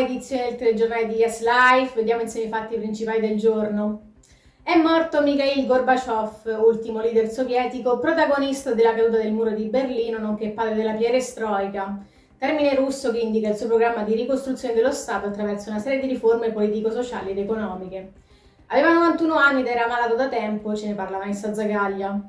edizione del telegiornale di Yes Life, vediamo insieme i fatti principali del giorno. È morto Mikhail Gorbaciov, ultimo leader sovietico, protagonista della caduta del muro di Berlino, nonché padre della perestroika, termine russo che indica il suo programma di ricostruzione dello Stato attraverso una serie di riforme politico-sociali ed economiche. Aveva 91 anni ed era malato da tempo, ce ne parlava in Zagaglia.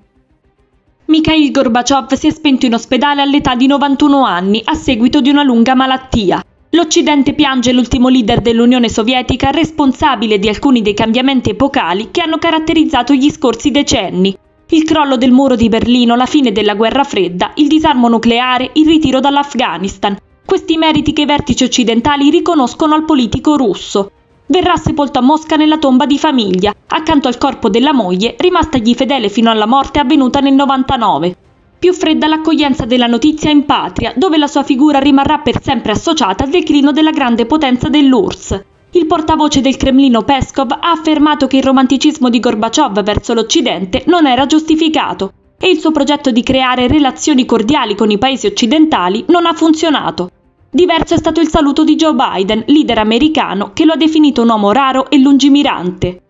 Mikhail Gorbaciov si è spento in ospedale all'età di 91 anni a seguito di una lunga malattia. L'Occidente piange l'ultimo leader dell'Unione Sovietica responsabile di alcuni dei cambiamenti epocali che hanno caratterizzato gli scorsi decenni. Il crollo del muro di Berlino, la fine della guerra fredda, il disarmo nucleare, il ritiro dall'Afghanistan. Questi meriti che i vertici occidentali riconoscono al politico russo. Verrà sepolto a Mosca nella tomba di famiglia, accanto al corpo della moglie, rimastagli fedele fino alla morte avvenuta nel 99. Più fredda l'accoglienza della notizia in patria, dove la sua figura rimarrà per sempre associata al declino della grande potenza dell'URSS. Il portavoce del Cremlino Peskov ha affermato che il romanticismo di Gorbaciov verso l'Occidente non era giustificato e il suo progetto di creare relazioni cordiali con i paesi occidentali non ha funzionato. Diverso è stato il saluto di Joe Biden, leader americano, che lo ha definito un uomo raro e lungimirante.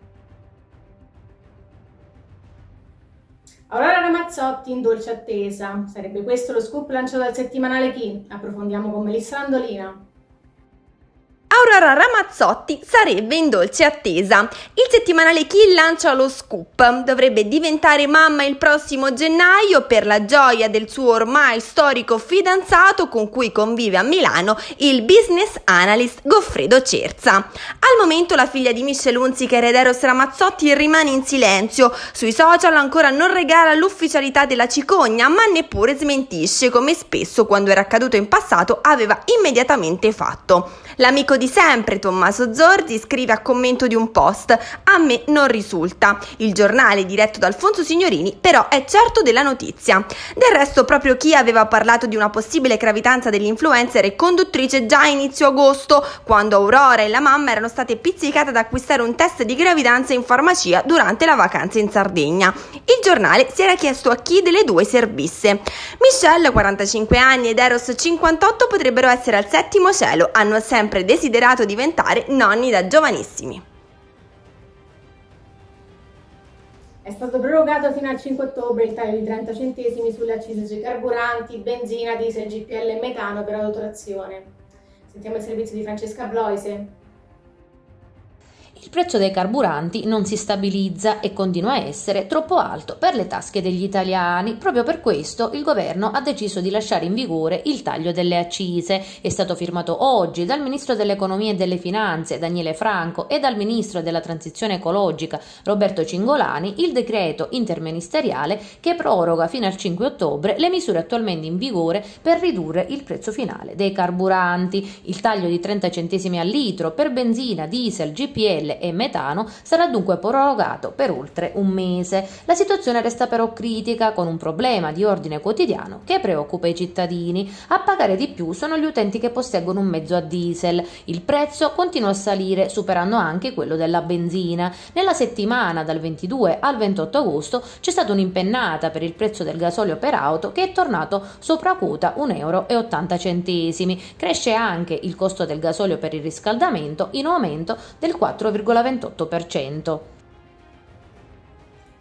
Aurora Ramazzotti in dolce attesa. Sarebbe questo lo scoop lanciato dal settimanale Chi? Approfondiamo con Melissa Landolina. Aurora Ramazzotti sarebbe in dolce attesa. Il settimanale Kill lancia lo scoop. Dovrebbe diventare mamma il prossimo gennaio per la gioia del suo ormai storico fidanzato con cui convive a Milano il business analyst Goffredo Cerza. Al momento la figlia di Michelle Hunziker ed Eros Ramazzotti rimane in silenzio. Sui social ancora non regala l'ufficialità della cicogna, ma neppure smentisce come spesso quando era accaduto in passato aveva immediatamente fatto. L'amico di sempre, Tommaso Zorzi, scrive a commento di un post: A me non risulta. Il giornale diretto da Alfonso Signorini, però, è certo della notizia. Del resto, proprio chi aveva parlato di una possibile gravidanza dell'influencer e conduttrice già a inizio agosto, quando Aurora e la mamma erano state pizzicate ad acquistare un test di gravidanza in farmacia durante la vacanza in Sardegna. Il giornale si era chiesto a chi delle due servisse. Michelle, 45 anni, ed Eros, 58, potrebbero essere al settimo cielo. Hanno sempre desiderato diventare nonni da giovanissimi. È stato prorogato fino al 5 ottobre il taglio di 30 centesimi sulle accise sui carburanti, benzina, diesel, GPL e metano per autotrazione. Sentiamo il servizio di Francesca Bloise. Il prezzo dei carburanti non si stabilizza e continua a essere troppo alto per le tasche degli italiani. Proprio per questo il governo ha deciso di lasciare in vigore il taglio delle accise. È stato firmato oggi dal ministro dell'economia e delle finanze Daniele Franco e dal ministro della transizione ecologica Roberto Cingolani il decreto interministeriale che proroga fino al 5 ottobre le misure attualmente in vigore per ridurre il prezzo finale dei carburanti. Il taglio di 30 centesimi al litro per benzina, diesel, GPL e metano sarà dunque prorogato per oltre un mese. La situazione resta però critica con un problema di ordine quotidiano che preoccupa i cittadini. A pagare di più sono gli utenti che posseggono un mezzo a diesel. Il prezzo continua a salire superando anche quello della benzina. Nella settimana dal 22 al 28 agosto c'è stata un'impennata per il prezzo del gasolio per auto che è tornato sopra quota 1,80 euro. Cresce anche il costo del gasolio per il riscaldamento in aumento del 4,5%. 0,28%.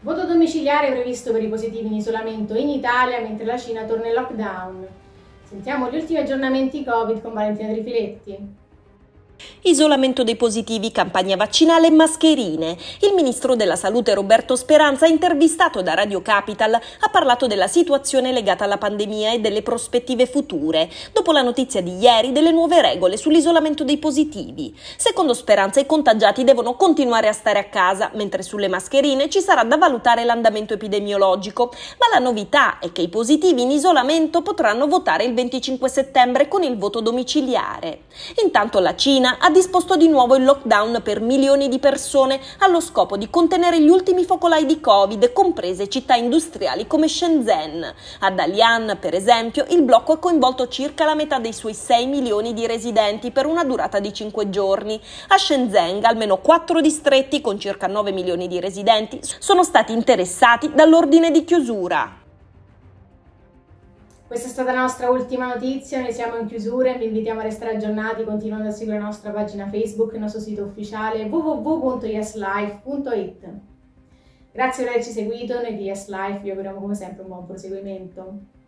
Voto domiciliare previsto per i positivi in isolamento in Italia mentre la Cina torna in lockdown. Sentiamo gli ultimi aggiornamenti Covid con Valentina Trifiletti. Isolamento dei positivi, campagna vaccinale e mascherine. Il ministro della Salute Roberto Speranza, intervistato da Radio Capital, ha parlato della situazione legata alla pandemia e delle prospettive future, dopo la notizia di ieri delle nuove regole sull'isolamento dei positivi. Secondo Speranza i contagiati devono continuare a stare a casa, mentre sulle mascherine ci sarà da valutare l'andamento epidemiologico, ma la novità è che i positivi in isolamento potranno votare il 25 settembre con il voto domiciliare. Intanto la Cina Cina ha disposto di nuovo il lockdown per milioni di persone allo scopo di contenere gli ultimi focolai di Covid, comprese città industriali come Shenzhen. A Dalian, per esempio, il blocco ha coinvolto circa la metà dei suoi 6 milioni di residenti per una durata di 5 giorni. A Shenzhen, almeno 4 distretti con circa 9 milioni di residenti sono stati interessati dall'ordine di chiusura. Questa è stata la nostra ultima notizia, noi siamo in chiusura e vi invitiamo a restare aggiornati continuando a seguire la nostra pagina Facebook e il nostro sito ufficiale www.yeslife.it. Grazie per averci seguito, noi di Yes Life vi auguriamo come sempre un buon proseguimento.